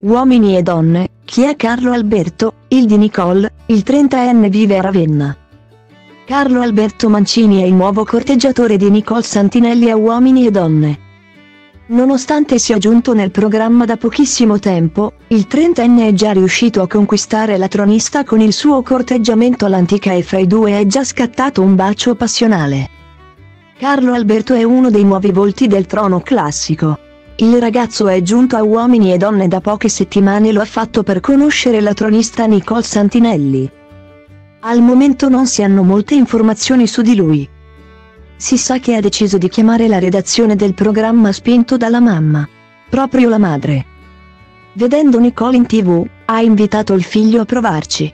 Uomini e donne, chi è Carlo Alberto, il di Nicole, il 30enne vive a Ravenna. Carlo Alberto Mancini è il nuovo corteggiatore di Nicole Santinelli a Uomini e Donne. Nonostante sia giunto nel programma da pochissimo tempo, il trentenne è già riuscito a conquistare la tronista con il suo corteggiamento all'antica e fra i due è già scattato un bacio passionale. Carlo Alberto è uno dei nuovi volti del trono classico. Il ragazzo è giunto a Uomini e Donne da poche settimane e lo ha fatto per conoscere la tronista Nicole Santinelli. Al momento non si hanno molte informazioni su di lui. Si sa che ha deciso di chiamare la redazione del programma spinto dalla mamma. Proprio la madre. Vedendo Nicole in tv, ha invitato il figlio a provarci.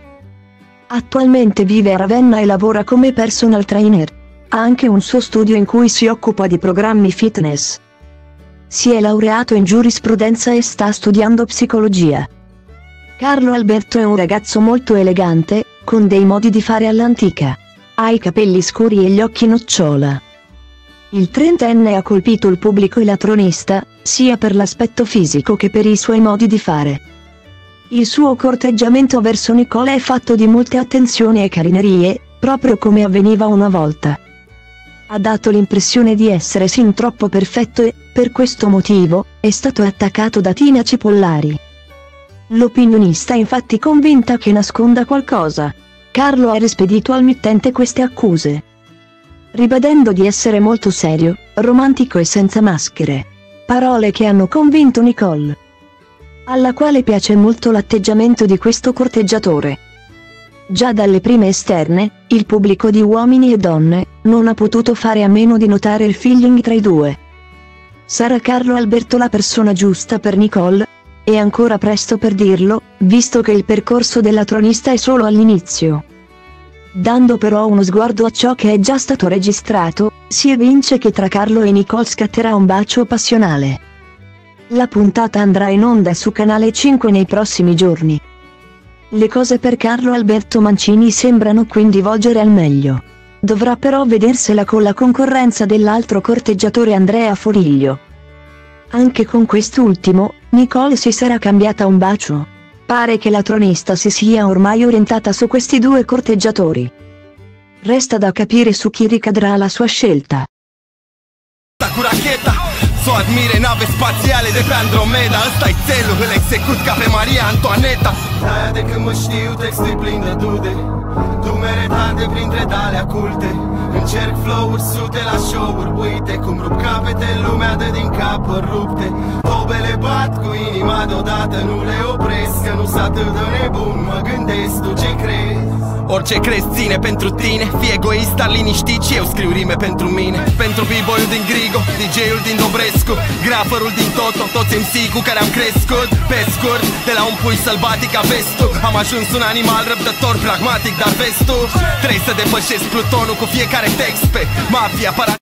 Attualmente vive a Ravenna e lavora come personal trainer. Ha anche un suo studio in cui si occupa di programmi fitness. Si è laureato in giurisprudenza e sta studiando psicologia. Carlo Alberto è un ragazzo molto elegante, con dei modi di fare all'antica. Ha i capelli scuri e gli occhi nocciola. Il trentenne ha colpito il pubblico e la tronista, sia per l'aspetto fisico che per i suoi modi di fare. Il suo corteggiamento verso Nicola è fatto di molte attenzioni e carinerie, proprio come avveniva una volta ha dato l'impressione di essere sin troppo perfetto e, per questo motivo, è stato attaccato da Tina Cipollari. L'opinionista è infatti convinta che nasconda qualcosa. Carlo ha rispedito al mittente queste accuse. Ribadendo di essere molto serio, romantico e senza maschere. Parole che hanno convinto Nicole. Alla quale piace molto l'atteggiamento di questo corteggiatore. Già dalle prime esterne, il pubblico di uomini e donne, non ha potuto fare a meno di notare il feeling tra i due. Sarà Carlo Alberto la persona giusta per Nicole? È ancora presto per dirlo, visto che il percorso della tronista è solo all'inizio. Dando però uno sguardo a ciò che è già stato registrato, si evince che tra Carlo e Nicole scatterà un bacio passionale. La puntata andrà in onda su Canale 5 nei prossimi giorni. Le cose per Carlo Alberto Mancini sembrano quindi volgere al meglio. Dovrà però vedersela con la concorrenza dell'altro corteggiatore Andrea Foriglio. Anche con quest'ultimo, Nicole si sarà cambiata un bacio. Pare che la tronista si sia ormai orientata su questi due corteggiatori. Resta da capire su chi ricadrà la sua scelta. Să o admire nave spațiale de pe Andromeda ăsta e țelul, îl execut ca pe Maria Antoaneta De-aia de când mă știu textul plin de dude. Dumere tante printre tale aculte Încerc flow-uri sute la show-uri. Uite cum rup capete, lumea de din cap rupte. Tobele bat cu inima deodată Nu le opresc, că nu s atât de nebun. Mă gândesc, tu ce crezi? Orice crezi ține pentru tine. Fii egoist, dar liniștit și eu scriu rime pentru mine. Pentru b-boy din Grigo, DJ-ul din Dobrescu Graferul din Toto, toți MC cu care am crescut. Pe scurt, de la un pui sălbatic a vestul Am ajuns un animal răbdător, pragmatic, dar vestul Trebuie să depășesc plutonul cu fiecare text pe mafia para